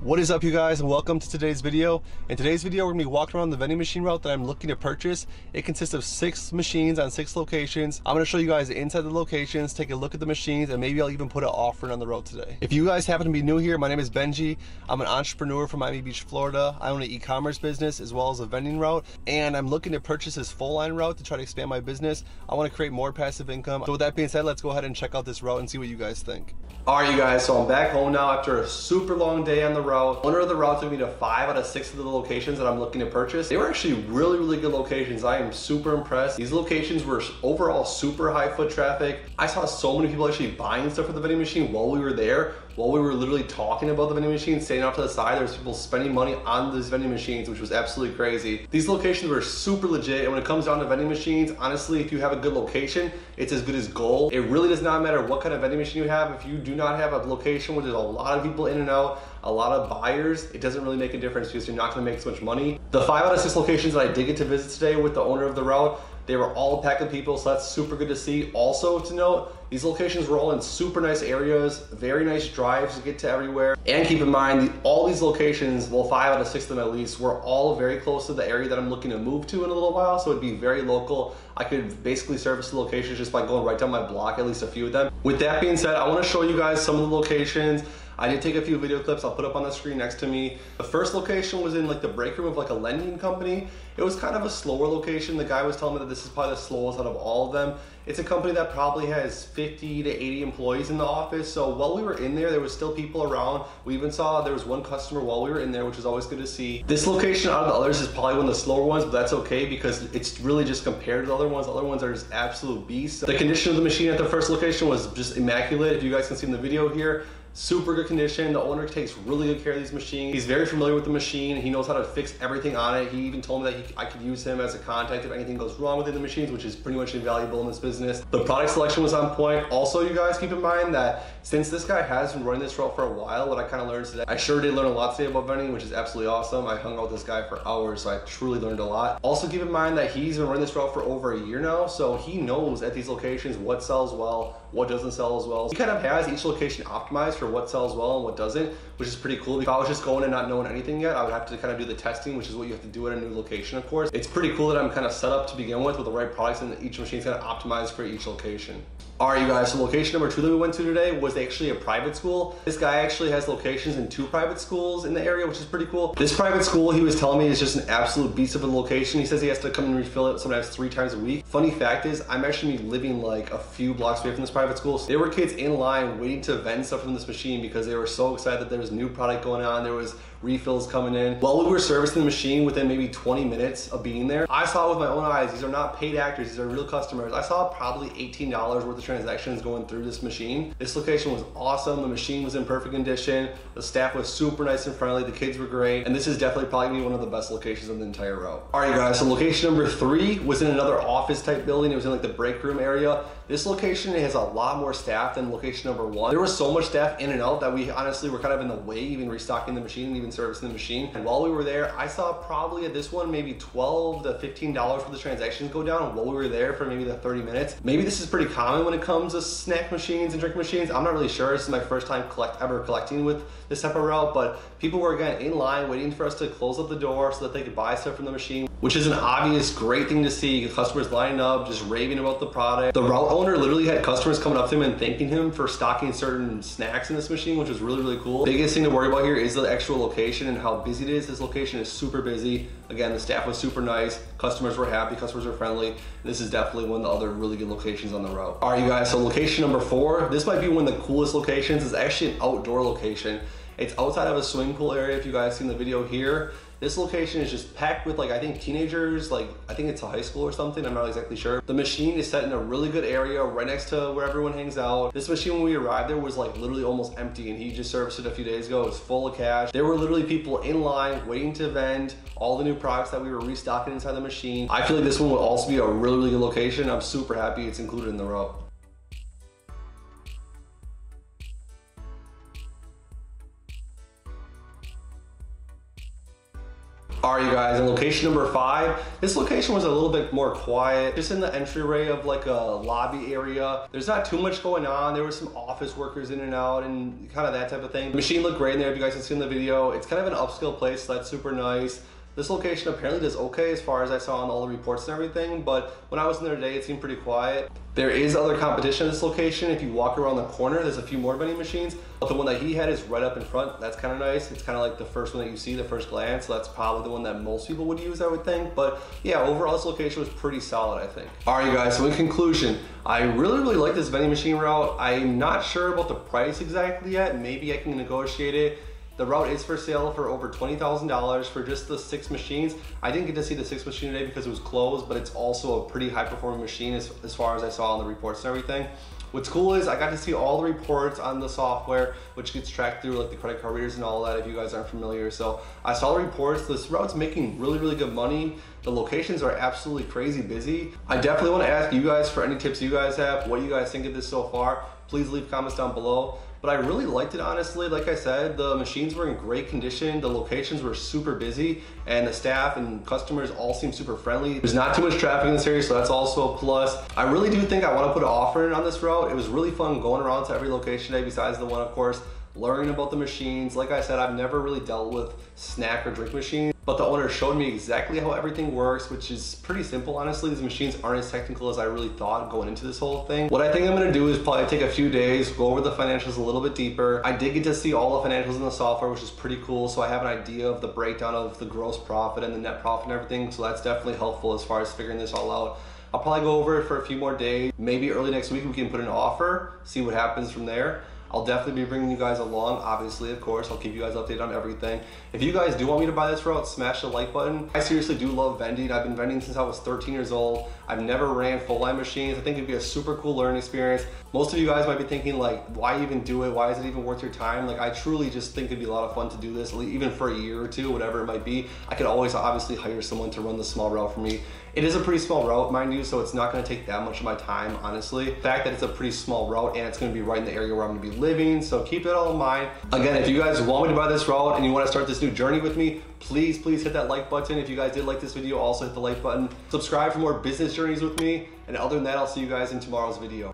What is up you guys and welcome to today's video. In today's video we're going to be walking around the vending machine route that I'm looking to purchase. It consists of six machines on six locations. I'm going to show you guys inside the locations, take a look at the machines and maybe I'll even put an offering on the road today. If you guys happen to be new here, my name is Benjie. I'm an entrepreneur from Miami Beach, Florida. I own an e-commerce business as well as a vending route and I'm looking to purchase this full line route to try to expand my business. I want to create more passive income. So with that being said, let's go ahead and check out this route and see what you guys think. All right, you guys, so I'm back home now after a super long day on the route. Owner of the route took me to five out of six of the locations that I'm looking to purchase. They were actually really, really good locations. I am super impressed. These locations were overall super high foot traffic. I saw so many people actually buying stuff for the vending machine while we were there, while we were literally talking about the vending machines, standing off to the side, there was people spending money on these vending machines, which was absolutely crazy. These locations were super legit, and when it comes down to vending machines, honestly, if you have a good location, it's as good as gold. It really does not matter what kind of vending machine you have. If you do not have a location where there's a lot of people in and out, a lot of buyers, it doesn't really make a difference because you're not gonna make as much money. The five out of six locations that I did get to visit today with the owner of the route, they were all packed with people, so that's super good to see. Also to note, these locations were all in super nice areas, very nice drives to get to everywhere. And keep in mind, all these locations, well five out of six of them at least, were all very close to the area that I'm looking to move to in a little while, so it'd be very local. I could basically service the locations just by going right down my block, at least a few of them. With that being said, I wanna show you guys some of the locations. I did take a few video clips I'll put up on the screen next to me. The first location was in like the break room of like a lending company. It was kind of a slower location. The guy was telling me that this is probably the slowest out of all of them. It's a company that probably has 50 to 80 employees in the office. So while we were in there, there was still people around. We even saw there was one customer while we were in there, which is always good to see. This location out of the others is probably one of the slower ones, but that's okay because it's really just compared to the other ones. The other ones are just absolute beasts. The condition of the machine at the first location was just immaculate. If you guys can see in the video here, super good condition. The owner takes really good care of these machines. He's very familiar with the machine. He knows how to fix everything on it. He even told me that he, I could use him as a contact if anything goes wrong with the machines, which is pretty much invaluable in this business. The product selection was on point. Also, you guys keep in mind that since this guy has been running this route for a while, what I kind of learned today, I sure did learn a lot today about vending, which is absolutely awesome. I hung out with this guy for hours, so I truly learned a lot. Also keep in mind that he's been running this route for over a year now, so he knows at these locations what sells well, what doesn't sell as well. He kind of has each location optimized for what sells well and what doesn't, which is pretty cool. If I was just going and not knowing anything yet, I would have to kind of do the testing, which is what you have to do at a new location, of course. It's pretty cool that I'm kind of set up to begin with with the right products and each machine's kind of optimized for each location. All right, you guys, so location number two that we went to today was actually a private school. This guy actually has locations in two private schools in the area, which is pretty cool. This private school, he was telling me, is just an absolute beast of a location. He says he has to come and refill it sometimes three times a week. Funny fact is, I'm actually living like a few blocks away from this private school. So there were kids in line waiting to vend stuff from this machine because they were so excited that there was new product going on. There was refills coming in. While we were servicing the machine within maybe 20 minutes of being there, I saw with my own eyes, these are not paid actors, these are real customers. I saw probably $18 worth of transactions going through this machine. This location was awesome. The machine was in perfect condition. The staff was super nice and friendly. The kids were great. And this is definitely probably one of the best locations in the entire row. All right, guys, so location number three was in another office type building. It was in like the break room area. This location has a lot more staff than location number one. There was so much staff in and out that we honestly were kind of in the way even restocking the machine and even servicing the machine. And while we were there, I saw probably at this one, maybe 12 to $15 for the transactions go down while we were there for maybe the 30 minutes. Maybe this is pretty common when it comes to snack machines and drink machines. I'm not really sure. This is my first time collect ever collecting with this type of route, but people were again in line waiting for us to close up the door so that they could buy stuff from the machine, which is an obvious great thing to see. Customers lining up, just raving about the product. The route owner literally had customers coming up to him and thanking him for stocking certain snacks in this machine, which was really, really cool. Biggest thing to worry about here is the actual location and how busy it is. This location is super busy. Again, the staff was super nice. Customers were happy, customers were friendly. This is definitely one of the other really good locations on the route. All right, you guys, so location number four, this might be one of the coolest locations. It's actually an outdoor location. It's outside of a swimming pool area if you guys seen the video here. This location is just packed with like, I think teenagers, like I think it's a high school or something, I'm not exactly sure. The machine is set in a really good area right next to where everyone hangs out. This machine when we arrived there was like literally almost empty and he just serviced it a few days ago. It was full of cash. There were literally people in line waiting to vend all the new products that we were restocking inside the machine. I feel like this one will also be a really, really good location. I'm super happy it's included in the row. Right, you guys, and location number five. This location was a little bit more quiet, just in the entryway of like a lobby area. There's not too much going on. There were some office workers in and out and kind of that type of thing. The machine looked great in there if you guys can see in the video. It's kind of an upscale place, so that's super nice. This location apparently does okay as far as I saw on all the reports and everything, but when I was in there today, it seemed pretty quiet. There is other competition at this location. If you walk around the corner, there's a few more vending machines. But the one that he had is right up in front. That's kind of nice. It's kind of like the first one that you see, the first glance. So that's probably the one that most people would use, I would think. But yeah, overall, this location was pretty solid, I think. All right, you guys, so in conclusion, I really, really like this vending machine route. I'm not sure about the price exactly yet. Maybe I can negotiate it the route is for sale for over $20,000 for just the six machines. I didn't get to see the six machine today because it was closed, but it's also a pretty high performing machine as, as far as I saw on the reports and everything. What's cool is I got to see all the reports on the software, which gets tracked through like the credit card readers and all that if you guys aren't familiar. So I saw the reports, this route's making really, really good money. The locations are absolutely crazy busy. I definitely want to ask you guys for any tips you guys have, what you guys think of this so far. Please leave comments down below but I really liked it honestly. Like I said, the machines were in great condition, the locations were super busy, and the staff and customers all seem super friendly. There's not too much traffic in this area, so that's also a plus. I really do think I want to put an offer in on this route. It was really fun going around to every location day besides the one, of course, learning about the machines. Like I said, I've never really dealt with snack or drink machines but the owner showed me exactly how everything works, which is pretty simple, honestly. These machines aren't as technical as I really thought going into this whole thing. What I think I'm gonna do is probably take a few days, go over the financials a little bit deeper. I did get to see all the financials in the software, which is pretty cool, so I have an idea of the breakdown of the gross profit and the net profit and everything, so that's definitely helpful as far as figuring this all out. I'll probably go over it for a few more days. Maybe early next week we can put an offer, see what happens from there. I'll definitely be bringing you guys along, obviously, of course. I'll keep you guys updated on everything. If you guys do want me to buy this route, smash the like button. I seriously do love vending. I've been vending since I was 13 years old. I've never ran full line machines. I think it'd be a super cool learning experience. Most of you guys might be thinking like, why even do it? Why is it even worth your time? Like, I truly just think it'd be a lot of fun to do this, even for a year or two, whatever it might be. I could always obviously hire someone to run the small route for me. It is a pretty small route, mind you, so it's not gonna take that much of my time, honestly. The fact that it's a pretty small route and it's gonna be right in the area where I'm gonna be living, so keep that all in mind. Again, if you guys want me to buy this route and you wanna start this new journey with me, please, please hit that like button. If you guys did like this video, also hit the like button. Subscribe for more business journeys with me. And other than that, I'll see you guys in tomorrow's video.